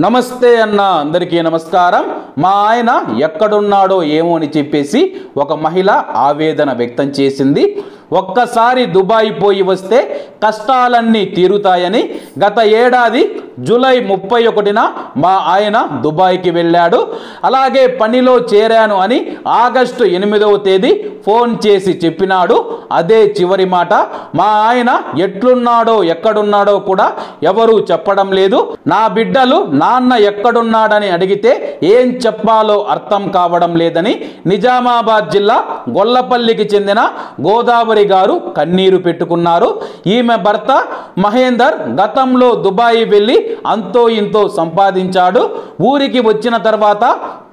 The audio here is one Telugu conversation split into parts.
నమస్తే అన్న అందరికీ నమస్కారం. మా ఆయన ఎక్కడున్నాడో ఏమో అని చెప్పేసి ఒక మహిళ ఆవేదన వ్యక్తం చేసింది. ఒక్కసారి దుబాయ్ పోయి వస్తే కష్టాలన్నీ తీరుతాయని గత ఏడాది జూలై ముప్పై ఒకటిన మా ఆయన దుబాయ్కి వెళ్ళాడు. అలాగే పనిలో చేరాను అని ఆగస్టు ఎనిమిదవ తేదీ ఫోన్ చేసి చెప్పినాడు అదే చివరి మాట. మా ఆయన ఎట్లున్నాడో ఎక్కడున్నాడో కూడా ఎవరూ చెప్పడం లేదు. నా బిడ్డలు నాన్న ఎక్కడున్నాడని అడిగితే ఏం చెప్పాలో అర్థం కావడం లేదని నిజామాబాద్ జిల్లా గొల్లపల్లికి చెందిన గోదావరి గారు కన్నీరు పెట్టుకున్నారు. ఈమె భర్త మహేందర్ గతంలో దుబాయ్ వెళ్ళి అంతో ఇంతో సంపాదించాడు. ఊరికి వచ్చిన తర్వాత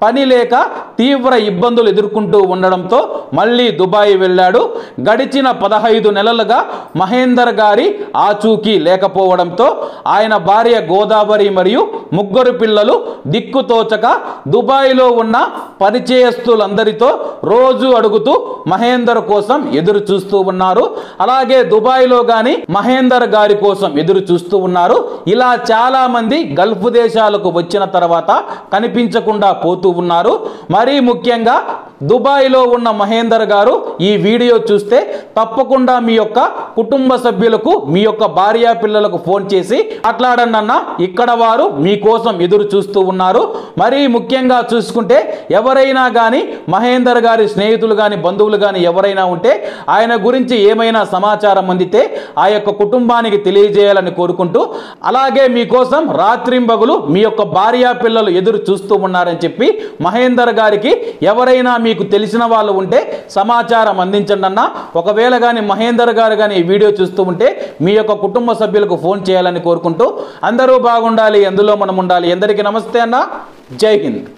పని లేక తీవ్ర ఇబ్బందులు ఎదుర్కొంటూ ఉండడంతో మళ్ళీ దుబాయ్ వెళ్ళాడు. గడిచిన పదహైదు నెలలుగా మహేందర్ గారి ఆచూకీ లేకపోవడంతో ఆయన భార్య గోదావరి మరియు ముగ్గురు పిల్లలు దిక్కుతోచక దుబాయ్లో ఉన్న పరిచయస్తులందరితో రోజు అడుగుతూ మహేందర్ కోసం ఎదురు చూస్తూ ఉన్నారు. అలాగే దుబాయ్లో కానీ మహేందర్ గారి కోసం ఎదురు చూస్తూ ఉన్నారు. ఇలా చాలా మంది గల్ఫ్ దేశాలకు వచ్చిన తర్వాత కనిపించకుండా పోతూ ఉన్నారు. మరీ ముఖ్యంగా దుబాయ్లో ఉన్న మహేందర్ గారు ఈ వీడియో చూస్తే తప్పకుండా మీ యొక్క కుటుంబ సభ్యులకు మీ యొక్క భార్య పిల్లలకు ఫోన్ చేసి మాట్లాడండి అన్న ఇక్కడ వారు మీకోసం ఎదురు చూస్తూ ఉన్నారు. మరీ ముఖ్యంగా చూసుకుంటే ఎవరైనా కానీ మహేందర్ గారి స్నేహితులు కానీ బంధువులు కానీ ఎవరైనా ఉంటే ఆయన గురించి ఏమైనా సమాచారం అందితే ఆ యొక్క కుటుంబానికి తెలియజేయాలని కోరుకుంటూ అలాగే మీకోసం రాత్రింబగులు మీ యొక్క భార్య పిల్లలు ఎదురు చూస్తూ ఉన్నారని చెప్పి మహేందర్ గారికి ఎవరైనా మీకు తెలిసిన వాళ్ళు ఉంటే సమాచారం అందించండి అన్న. ఒకవేళ కానీ మహేందర్ గారు కానీ ఈ వీడియో చూస్తూ ఉంటే మీ యొక్క కుటుంబ సభ్యులకు ఫోన్ చేయాలని కోరుకుంటూ అందరూ బాగుండాలి ఎందులో మనం ఉండాలి. ఎందరికీ నమస్తే అన్న. జై హింద్.